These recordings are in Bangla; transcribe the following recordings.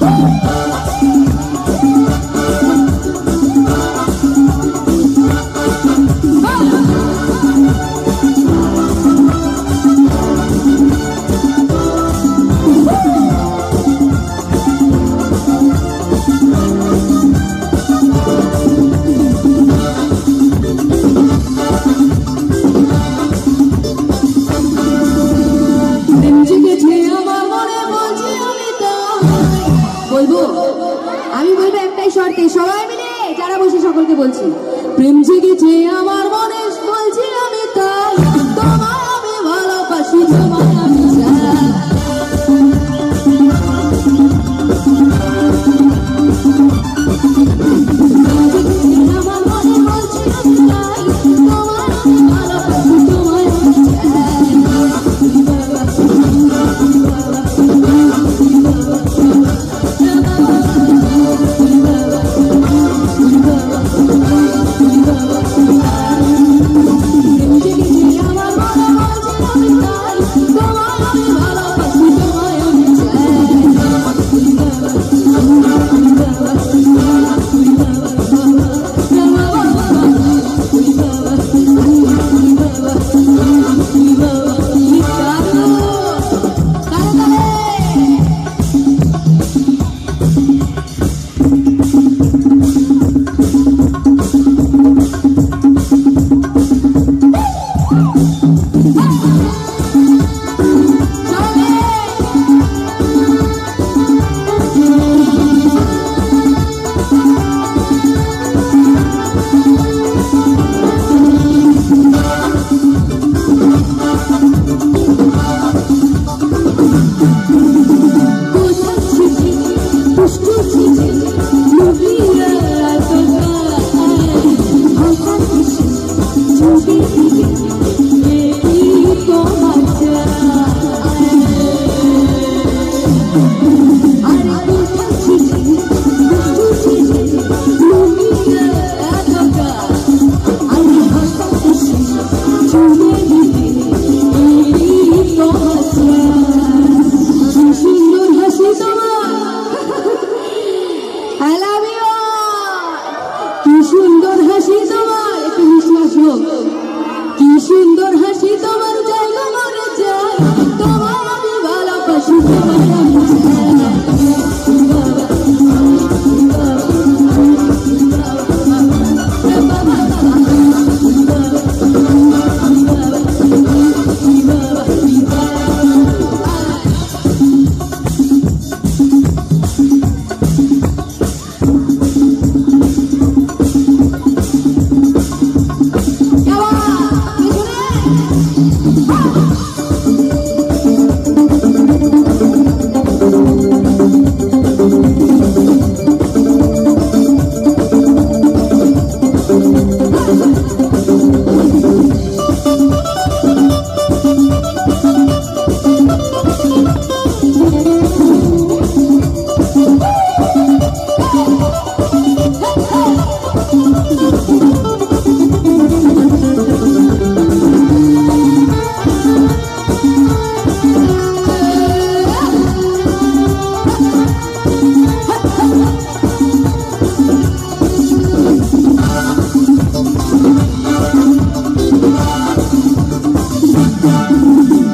Bye. প্রেম জেগেছে আমার মনে বলব, আমি বলব একটাই শর্তে, সবাই মিলে যারা বসে সকলকে বলছি, প্রেম জেগেছে আমার মনে, বলছি আমি তাই ভালোবাসি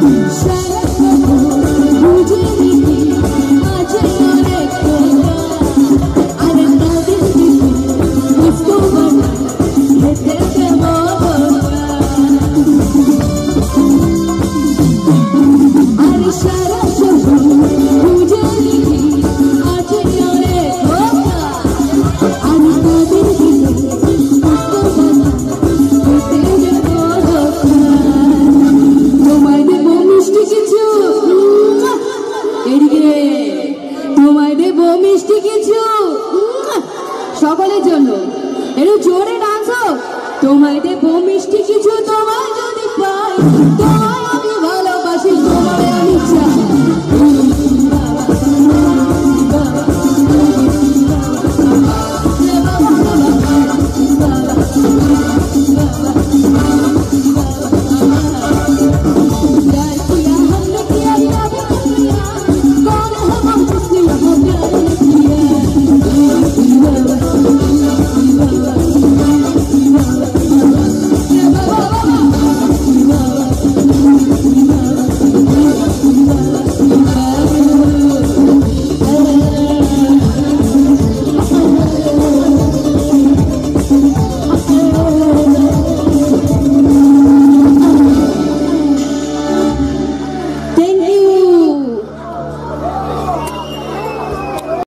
一生 সকলের জন্য। একটু জোরে ডান্স হোক তোমায় দেব মিষ্টি